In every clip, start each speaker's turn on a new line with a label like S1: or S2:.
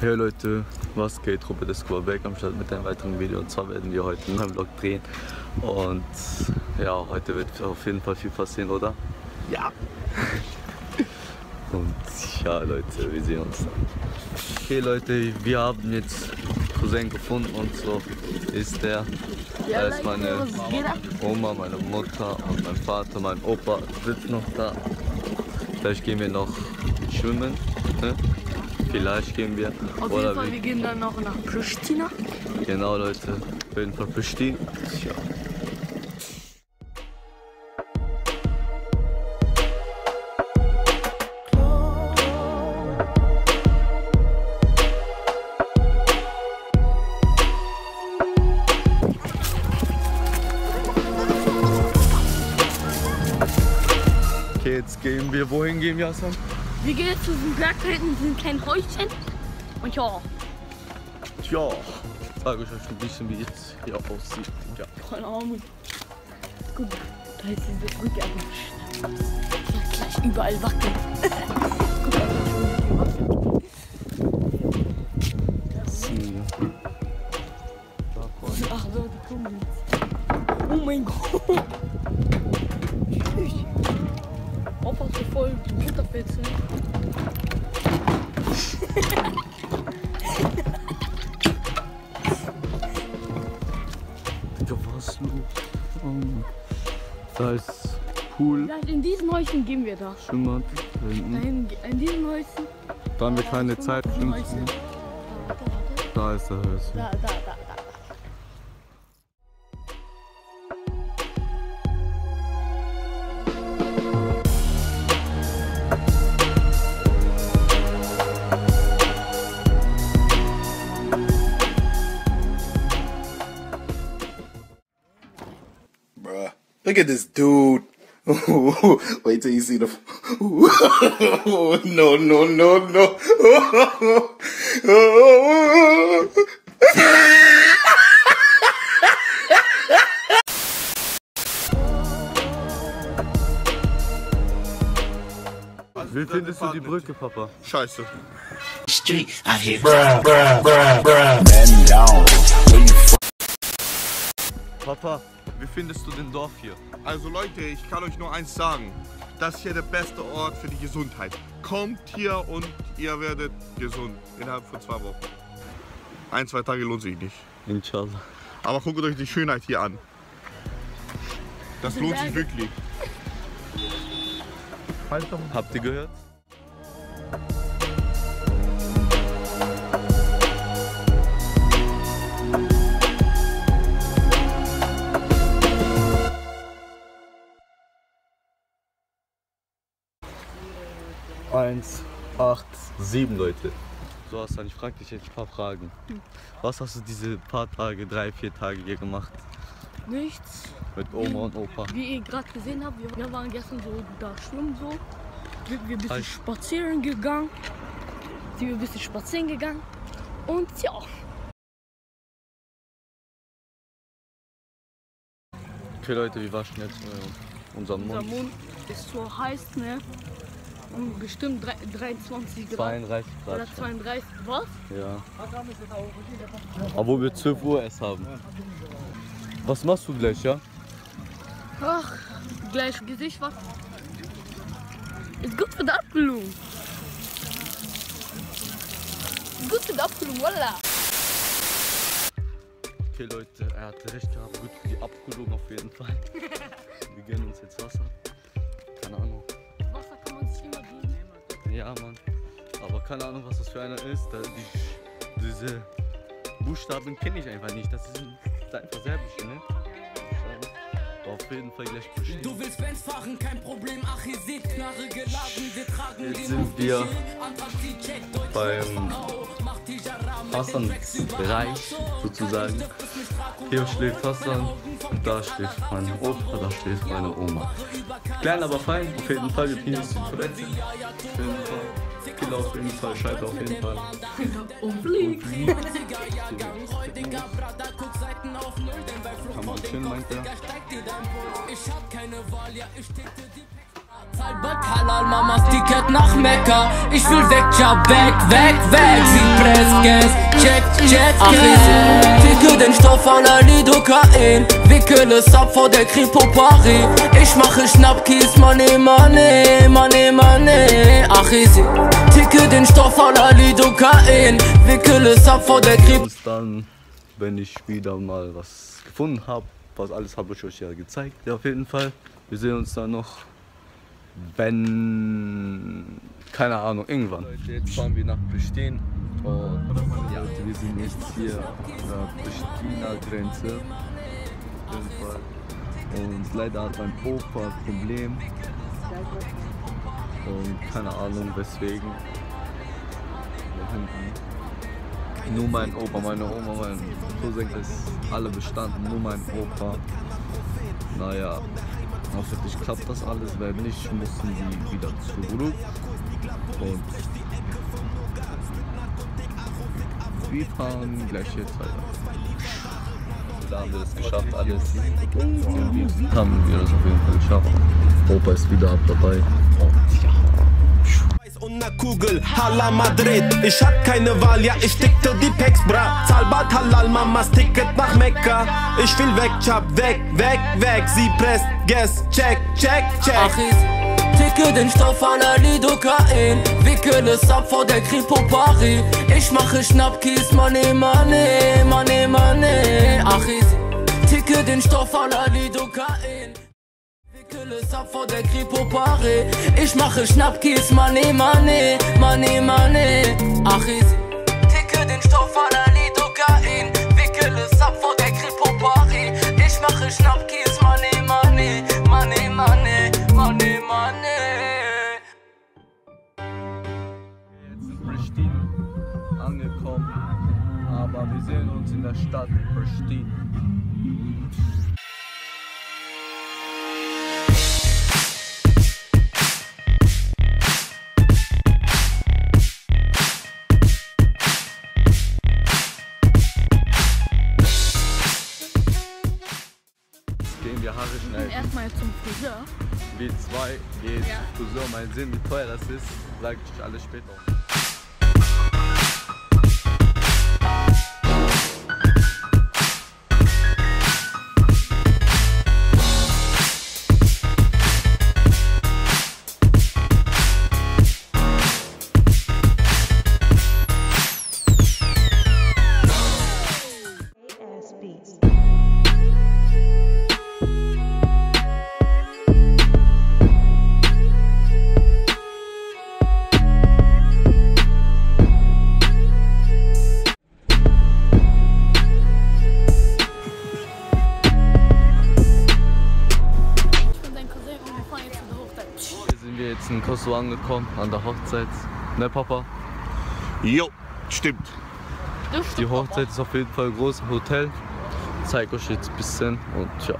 S1: Hey Leute, was geht? Robert Escobar back am Start mit einem weiteren Video. Und zwar werden wir heute einen neuen Vlog drehen. Und ja, heute wird auf jeden Fall viel passieren, oder? Ja! Und ja Leute, wir sehen uns dann. Okay Leute, wir haben jetzt Cousin gefunden und so ist der. Da ist meine Oma, meine Mutter und mein Vater, mein Opa sitzt noch da. Vielleicht gehen wir noch schwimmen. Ne? Vielleicht gehen wir.
S2: Auf jeden Fall, wir gehen dann noch nach Pristina.
S1: Genau Leute, auf jeden Fall Pristina. Ja. Okay, jetzt gehen wir. Wohin gehen wir, Hassan?
S2: Wir gehen jetzt zu diesem Berg da hinten, diesen kleinen Häuschen. Und ja,
S1: Tja, sage ich euch ein bisschen, wie jetzt hier aussieht. Ja.
S2: keine Ahnung. Guck, da ist diese Brücke einfach. Ja, gleich überall wackeln. In diesen Häuschen gehen wir da.
S1: Schwimmbad.
S2: Dahin, in diesen Häuschen.
S1: Da haben wir keine Zeit. Da ist der Häuschen.
S2: Da, da, da, da.
S3: Bruh. Look at this dude. Wait till you see the. no, no, no, no.
S1: Wie findest du die Brücke, Papa?
S3: Scheiße.
S4: street out here. Bruh, bruh, bruh, bruh.
S1: Papa, wie findest du den Dorf hier?
S3: Also Leute, ich kann euch nur eins sagen. Das ist hier der beste Ort für die Gesundheit. Kommt hier und ihr werdet gesund innerhalb von zwei Wochen. Ein, zwei Tage lohnt sich nicht.
S1: Inshallah.
S3: Aber guckt euch die Schönheit hier an. Das lohnt sich wirklich.
S1: Habt ihr gehört? Eins, acht, sieben Leute. So Hassan, ich frag dich jetzt ein paar Fragen. Was hast du diese paar Tage, drei, vier Tage hier gemacht?
S2: Nichts.
S1: Mit Oma und Opa?
S2: Wie ihr gerade gesehen habt, wir, waren gestern so da schwimmen so. Wir, wir ein bisschen
S1: Hi.
S2: spazieren gegangen. Sind wir ein bisschen spazieren gegangen. Und ja,
S1: Okay Leute, wir waschen jetzt äh, unseren
S2: unser
S1: Mund.
S2: Mund ist so heiß, ne? Und bestimmt drei- 23 Grad.
S1: 32
S2: Oder
S1: Grad. schon.
S2: 32. Was?
S1: Ja. Obwohl wir 12 Uhr erst haben. Was machst du gleich, ja?
S2: Ach, gleich Gesicht was. Ist gut für die Abkühlung. Ist gut für die Abkühlung, voila.
S1: Okay Leute, er hatte recht gehabt. Gut für die Abkühlung auf jeden Fall. Wir gönnen uns jetzt Wasser. Keine Ahnung.
S2: Geben.
S1: Ja, Mann. Aber keine Ahnung, was das für einer ist. Da, die, diese Buchstaben kenne ich einfach nicht. Das ist, ein, das ist einfach serbische, ne? Auf jeden Fall gleich bestimmt.
S4: Du willst Benz fahren, kein Problem. Ach, ihr seht Knarre geladen. Wir tragen
S1: Jetzt
S4: den
S1: sind wir beim Hassan Reich sozusagen. Hier schläft Hassan und da schläft mein Opa, da schläft meine Oma. Klein, aber fein, auf jeden Fall. Wir gehen jetzt zur Toilette. Auf jeden Fall. Kill auf jeden Fall, Scheiße auf jeden Fall.
S2: Und fliegt.
S1: Kann man chillen, meint er.
S4: Ich hab keine Wahl, ja, ich Mamas Ticket nach Mekka. Ich will weg, ja weg, weg, weg. Sie presst, check, check, Ach, Ticke den Stoff an der Lidocain Wickel es ab vor der Kripo Paris Ich mache Schnappkies, money, money, money, money. Ach, easy. Ticke den Stoff an der Lidocain Wickel es ab vor der Kripo
S1: uns dann, wenn ich wieder mal was gefunden habe. Was alles habe ich euch ja gezeigt, ja, auf jeden Fall. Wir sehen uns dann noch, wenn, keine Ahnung, irgendwann. Leute, jetzt fahren wir nach Pristin und ja, Leute, wir sind jetzt hier an der Pristiner Grenze. Und leider hat mein Opa ein Problem. Und keine Ahnung weswegen. Nur mein Opa, meine Oma, mein Cousin ist alle bestanden, nur mein Opa. Naja, hoffentlich klappt das alles, wenn nicht, müssen sie wieder zurück. Und wir fahren gleich jetzt weiter. Da haben wir es geschafft, alles. Irgendwie haben wir das auf jeden Fall geschafft. Opa ist wieder ab dabei. Und ja.
S5: Und ne Kugel, Hala Madrid. Ich hab keine Wahl, ja, ich tickte die Pex, bra. Zahlbart Halal, Mamas Ticket nach Mekka. Ich will weg, chap, weg, weg, weg. Sie presst, guess, check, check, check.
S4: Achis, ticke den Stoff an der Lidocain. Wickel es ab vor der Kripo Paris Ich mache Schnappkies, money, money, money, money. Achis, ticke den Stoff an der Lidocain. Wickel es ab vor der Kripo Paris Ich mache Schnappkies, money, money, money, money. Achis, ticke den Stoff an der Lidocain. Wickel es ab vor der Kripo Paris Ich mache Schnappkies,
S1: Stadt. Jetzt gehen wir Haare schneiden.
S2: Erstmal zum Friseur.
S1: W2 geht
S2: Ja.
S1: Friseur. Mein Sinn, wie teuer das ist, sage ich euch alles später. Angekommen, an der Hochzeit. Ne, Papa?
S3: Jo, stimmt.
S1: Die Hochzeit ist auf jeden Fall ein großes Hotel. Ich zeig euch jetzt ein bisschen und ja.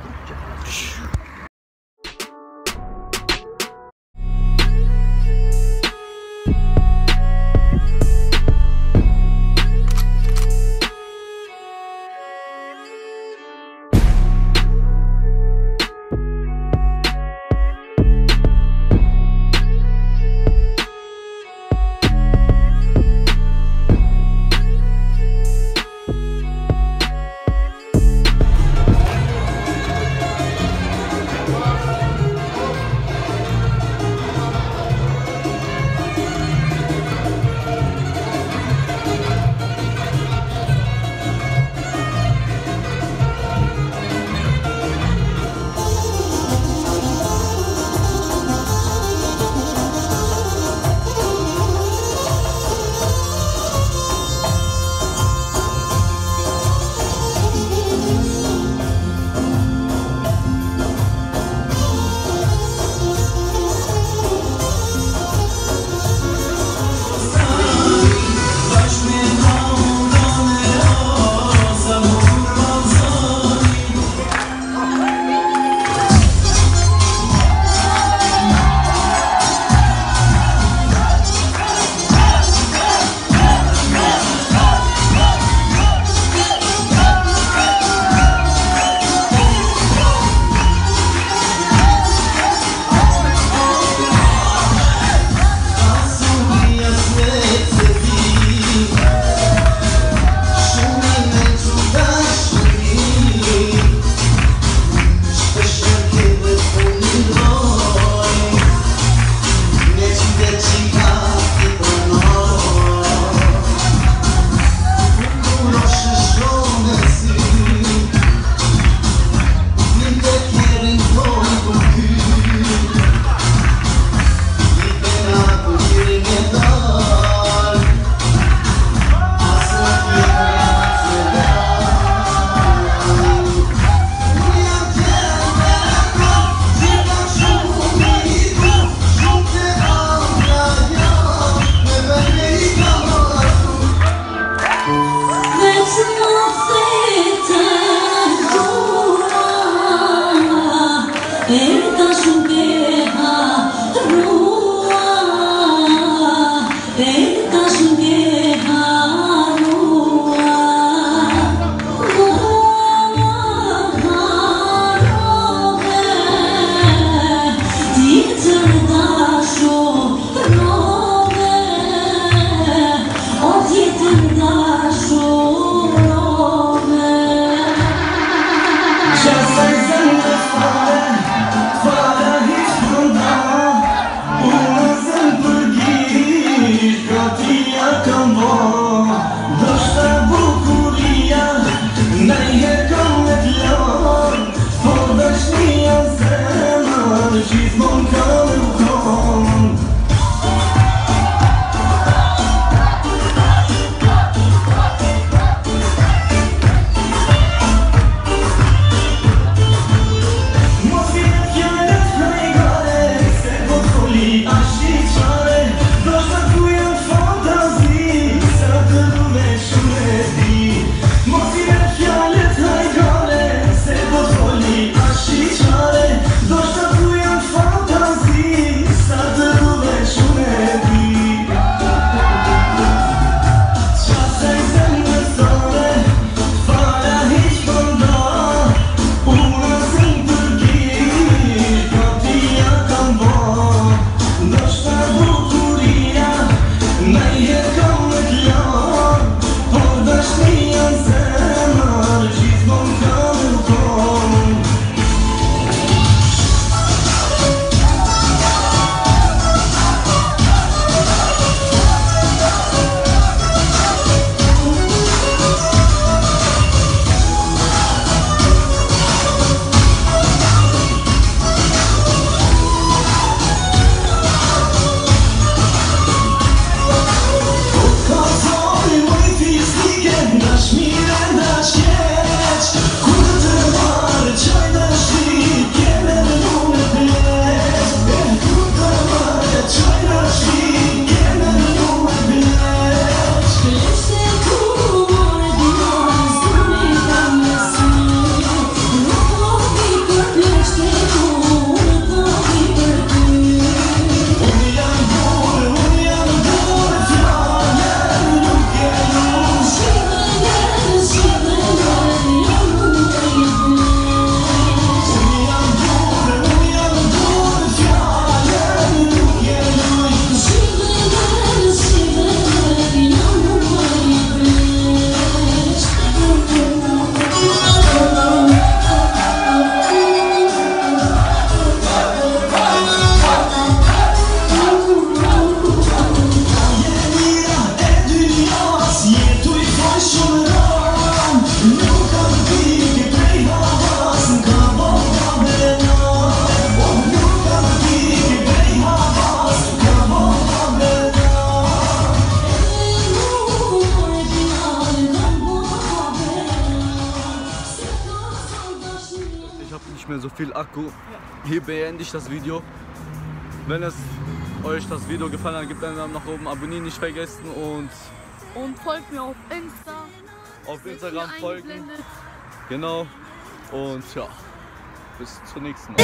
S1: 이제부터 mehr so viel Akku. Hier beende ich das Video. Wenn es euch das Video gefallen hat, gebt einen Daumen nach oben, abonnieren nicht vergessen und
S2: Und folgt mir auf Insta.
S1: auf Instagram folgen. Genau. Und ja, bis zum nächsten Mal.